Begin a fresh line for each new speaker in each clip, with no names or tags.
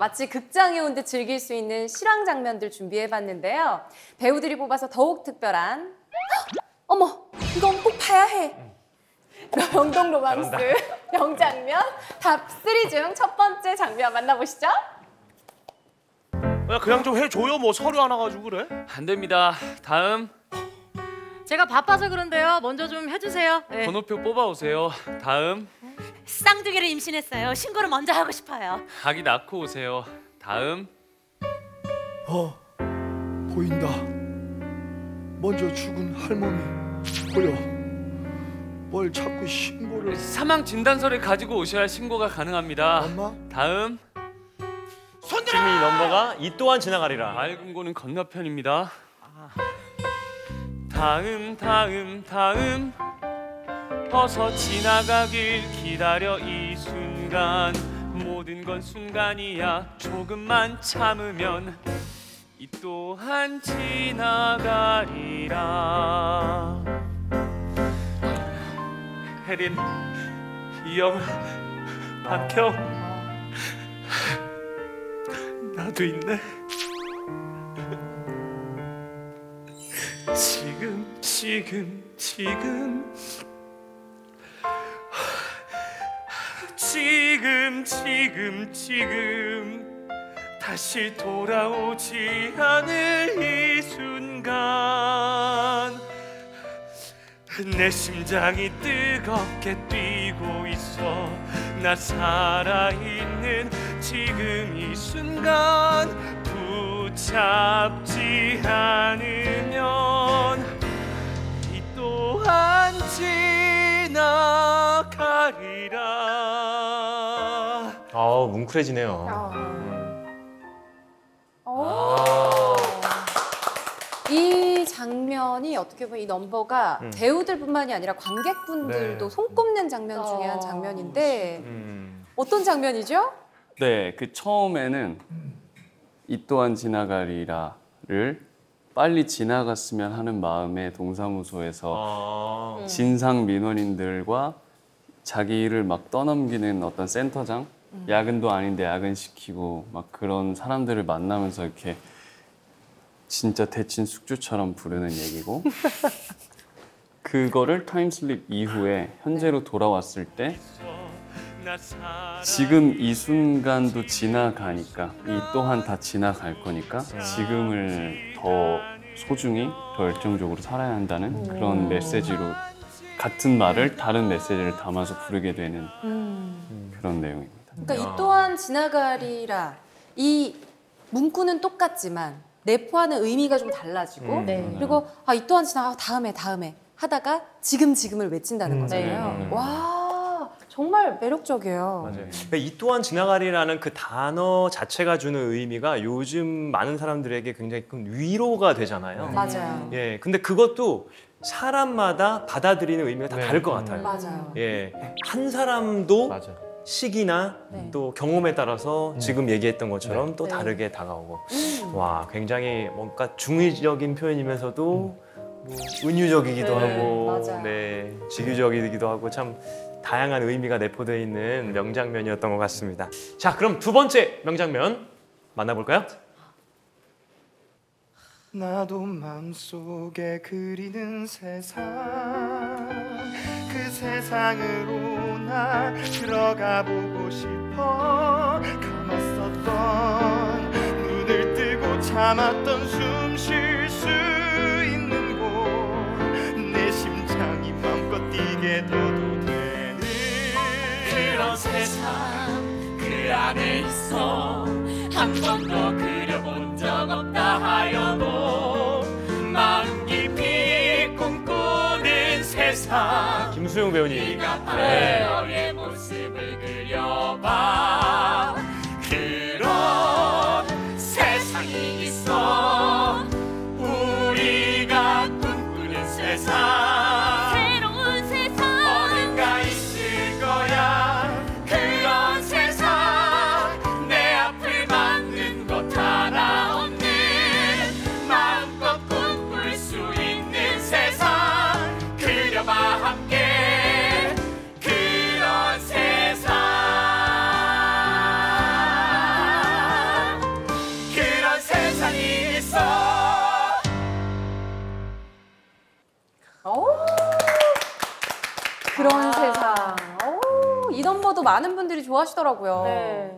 마치 극장에 온 듯 즐길 수 있는 실황 장면들 준비해봤는데요. 배우들이 뽑아서 더욱 특별한 헉! 어머 이건 꼭 봐야 해. 명동 로망스 명장면 탑3중 첫 번째 장면 만나보시죠.
야 그냥 좀 해줘요 뭐 서류 하나 가지고 그래?
안 됩니다. 다음
제가 바빠서 그런데요. 먼저 좀 해주세요. 네.
번호표 뽑아오세요. 다음
쌍둥이를 임신했어요. 신고를 먼저 하고 싶어요.
아기 낳고 오세요. 다음
어, 보인다. 먼저 죽은 할머니 보여. 뭘 자꾸 신고를?
사망 진단서를 가지고 오셔야 신고가 가능합니다.
엄마?
다음
승리 넘버가 이 또한 지나가리라.
맑은 고는 건너편입니다. 다음 다음 다음 어서 지나가길 기다려 이 순간. 모든 건 순간이야. 조금만 참으면 이 또한 지나가리라. 혜린 이영 박형. 나도 있네. 지금 지금 지금 지금 지금 지금 다시 돌아오지 않을 이 순간. 내 심장이 뜨겁게 뛰고 있어 나 살아있는 지금 이 순간 붙잡지 않
뭉클해지네요.
오. 이 장면이 어떻게 보면 이 넘버가
음.
배우들뿐만이 아니라 관객분들도
네.
손꼽는 장면 중에 한
어.
장면인데
음.
어떤 장면이죠?
네, 그 처음에는 이 또한 지나가리라를 빨리 지나갔으면 하는 마음에 동사무소에서
아.
진상 민원인들과 자기 일을 막 떠넘기는 어떤 센터장 야근도 아닌데 야근 시키고 막 그런 사람들을 만나면서 이렇게 진짜 대친 숙주처럼 부르는 얘기고 그거를 타임슬립 이후에 현재로 돌아왔을 때 지금 이 순간도 지나가니까 이 또한 다 지나갈 거니까 지금을 더 소중히 더 열정적으로 살아야 한다는 그런 메시지로 같은 말을 다른 메시지를 담아서 부르게 되는 그런 내용입니다.
그러니까 이 또한 지나가리라 이 문구는 똑같지만 내포하는 의미가 좀 달라지고
음.
네.
그리고 아, 이 또한 지나가 다음에 다음에 하다가 지금 지금을 외친다는
음,
거잖아요.
네.
와 정말 매력적이에요.
맞아요. 그러니까 이 또한 지나가리라는 그 단어 자체가 주는 의미가 요즘 많은 사람들에게 굉장히 큰 위로가 되잖아요.
맞아요.
예, 근데 그것도 사람마다 받아들이는 의미가 다
네.
다를 것 같아요.
맞아요.
예, 한 사람도
맞아.
시기나
네.
또 경험에 따라서 지금 얘기했던 것처럼 또
네.
다르게 다가오고
음.
와 굉장히 뭔가 중의적인 표현이면서도 뭐 은유적이기도
네,
하고
맞아요.
네 직유적이기도 하고 참 다양한 의미가 내포되어 있는 명장면이었던 것 같습니다. 자 그럼 두 번째 명장면 만나볼까요?
나도 마음속에 그리는 세상 그 세상으로 나 들어가 보고 싶어. 감았었던 눈을 뜨고 참았던 숨 쉴 수 있는 곳. 내 심장이 마음껏 뛰게 둬도 되는
그런 세상 그 안에 있어. 한 번도 그려본 적 없
김수용 배우님.
네가 바로의 모습을 그려봐. 그
분들이 좋아하시더라고요.
네.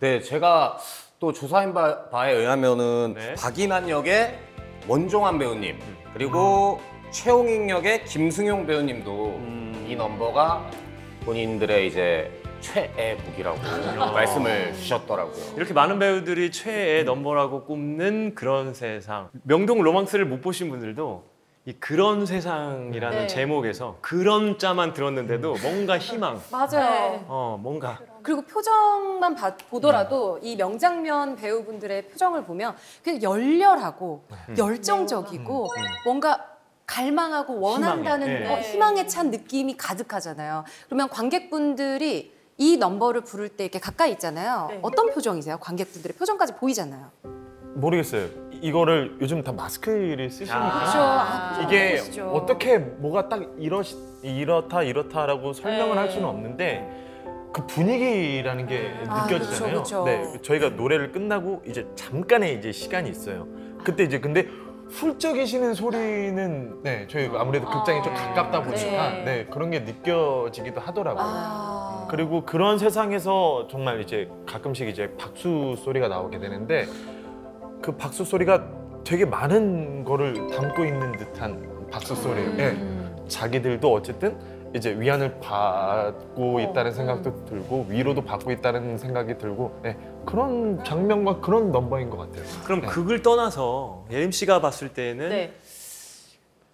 네, 제가 또 조사한 바- 바에 의하면은
네.
박인환 역의 원종환 배우님 그리고 최홍익 역의 김승용 배우님도 이 넘버가 본인들의 이제 최애 곡이라고 말씀을 주셨더라고요.
이렇게 많은 배우들이 최애 넘버라고 꼽는 그런 세상. 명동 로망스를 못 보신 분들도 이 그런 세상이라는
네.
제목에서 그런 자만 들었는데도 뭔가 희망,
맞아요.
어 뭔가
그리고 표정만 봐- 보더라도 이 명장면 배우분들의 표정을 보면 그냥 열렬하고 열정적이고 뭔가 갈망하고 원한다는
희망에,
거,
네.
희망에 찬 느낌이 가득하잖아요. 그러면 관객분들이 이 넘버를 부를 때 이렇게 가까이 있잖아요.
네.
어떤 표정이세요? 관객분들의 표정까지 보이잖아요.
모르겠어요. 이거를 요즘 다 마스크를 쓰시니까
그렇죠. 아, 표정
이게
보시죠.
어떻게 뭐가 딱 이러 이렇다 이렇다라고 설명을
네.
할 수는 없는데 그 분위기라는 게
아,
느껴지잖아요.
그쵸, 그쵸.
네, 저희가 노래를 끝나고 이제 잠깐의 이제 시간이 있어요. 그때 이제 근데 훌쩍이시는 소리는 네 저희가 아무래도 극장이 좀 가깝다 보니까
네.
네 그런 게 느껴지기도 하더라고요.
아.
그리고 그런 세상에서 정말 이제 가끔씩 이제 박수 소리가 나오게 되는데 그 박수 소리가 되게 많은 거를 담고 있는 듯한 박수 소리예요. 예. 자기들도 어쨌든 이제 위안을 받고 있다는 생각도 들고 위로도 받고 있다는 생각이 들고 예. 그런 장면과 그런 넘버인 것 같아요.
그럼
네.
극을 떠나서 예림 씨가 봤을 때는
네.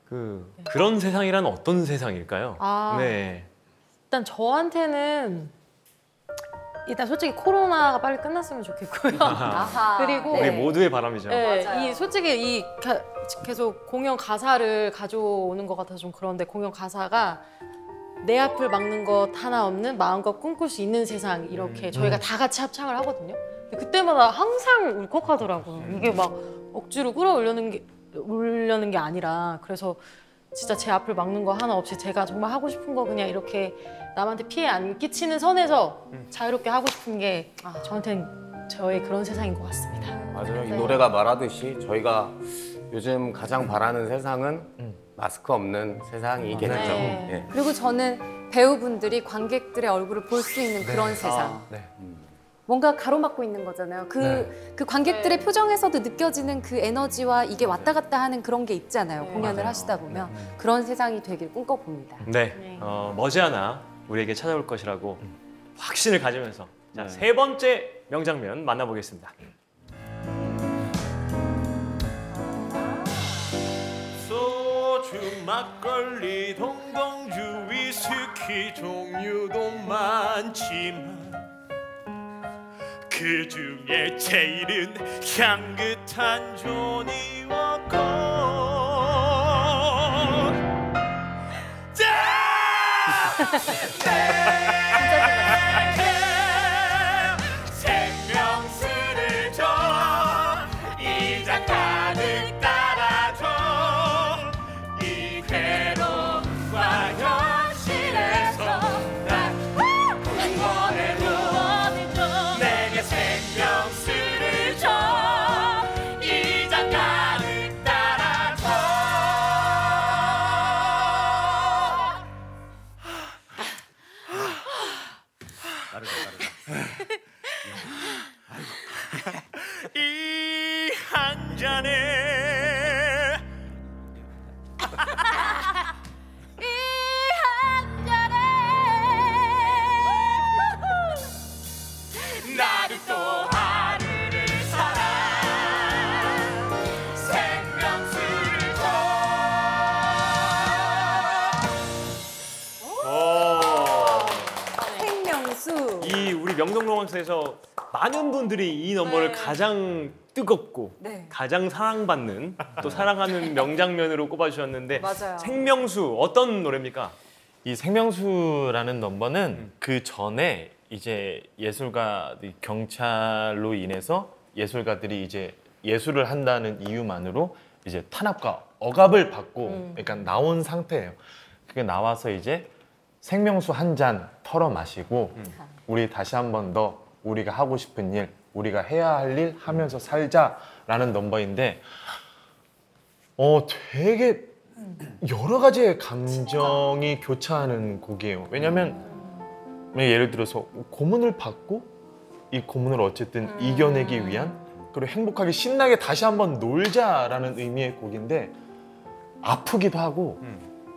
그 그런 세상이란 어떤 세상일까요?
아.
네.
일단 저한테는 일단 솔직히 코로나가 빨리 끝났으면 좋겠고요.
아하.
그리고
우리
네.
모두의 바람이죠.
네. 이 솔직히 이 가- 계속 공연 가사를 가져오는 것 같아서 좀 그런데 공연 가사가 내 앞을 막는 것 하나 없는 마음껏 꿈꿀 수 있는 세상 이렇게 저희가 다 같이 합창을 하거든요. 근데 그때마다 항상 울컥하더라고요. 이게 막 억지로 끌어올려는 게 올려는 게 아니라 그래서 진짜 제 앞을 막는 거 하나 없이 제가 정말 하고 싶은 거 그냥 이렇게 남한테 피해 안 끼치는 선에서 자유롭게 하고 싶은 게 저한테는 저의 그런 세상인 것 같습니다.
맞아요. 이 노래가 말하듯이 저희가 요즘 가장 바라는 세상은 마스크 없는 세상이겠죠.
네.
예.
그리고 저는 배우분들이 관객들의 얼굴을 볼 수 있는 그런 세상.
네.
뭔가 가로막고 있는 거잖아요. 그,
네.
그 관객들의 표정에서도 느껴지는 그 에너지와 이게 왔다 갔다 하는 그런 게 있잖아요. 공연을 하시다 보면 그런 세상이 되길 꿈꿔봅니다.
네.
네.
어, 머지않아 우리에게 찾아올 것이라고 확신을 가지면서 자,
네.
세 번째 명장면 만나보겠습니다.
소주, 막걸리, 동동주, 위스키 종류도 많지만 그 중에 제일은 향긋한 조니 워커 생
로망스에서 많은 분들이 이 넘버를 가장 뜨겁고
네.
가장 사랑받는 또 사랑하는 명장면으로 꼽아주셨는데
맞아요.
생명수 어떤 노래입니까?
이 생명수라는 넘버는 그 전에 이제 예술가 경찰로 인해서 예술가들이 이제 예술을 한다는 이유만으로 이제 탄압과 억압을 받고 그러니까 나온 상태예요. 그게 나와서 이제 생명수 한 잔 털어 마시고 우리 다시 한 번 더 우리가 하고 싶은 일, 우리가 해야 할 일 하면서 살자라는 넘버인데 어 되게 여러 가지의 감정이 교차하는 곡이에요. 왜냐면 예를 들어서 고문을 받고 이 고문을 어쨌든 이겨내기 위한 그리고 행복하게 신나게 다시 한번 놀자라는 의미의 곡인데 아프기도 하고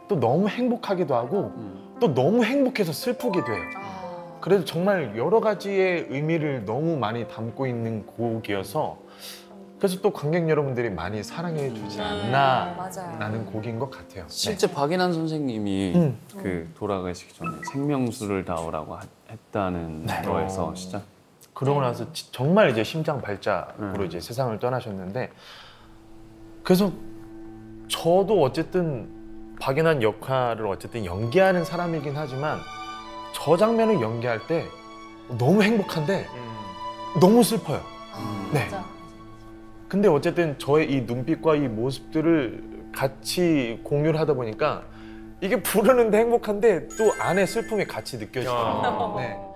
또 너무 행복하기도 하고 또 너무 행복해서 슬프기도 해요. 그래도 정말 여러 가지의 의미를 너무 많이 담고 있는 곡이어서 그래서 또 관객 여러분들이 많이 사랑해 주지 않나
맞아요.
라는 곡인 것 같아요.
실제 박인환 선생님이
음.
그 돌아가시기 전에 생명수를 다오라고 하- 했다는 거에서 시작.
그러고 나서 지- 정말 이제 심장 발작으로 이제 세상을 떠나셨는데 그래서 저도 어쨌든 박인환 역할을 어쨌든 연기하는 사람이긴 하지만 저 장면을 연기할 때 너무 행복한데 너무 슬퍼요. 네. 근데 어쨌든 저의 이 눈빛과 이 모습들을 같이 공유를 하다 보니까 이게 부르는데 행복한데 또 안에 슬픔이 같이 느껴지더라고요. 네.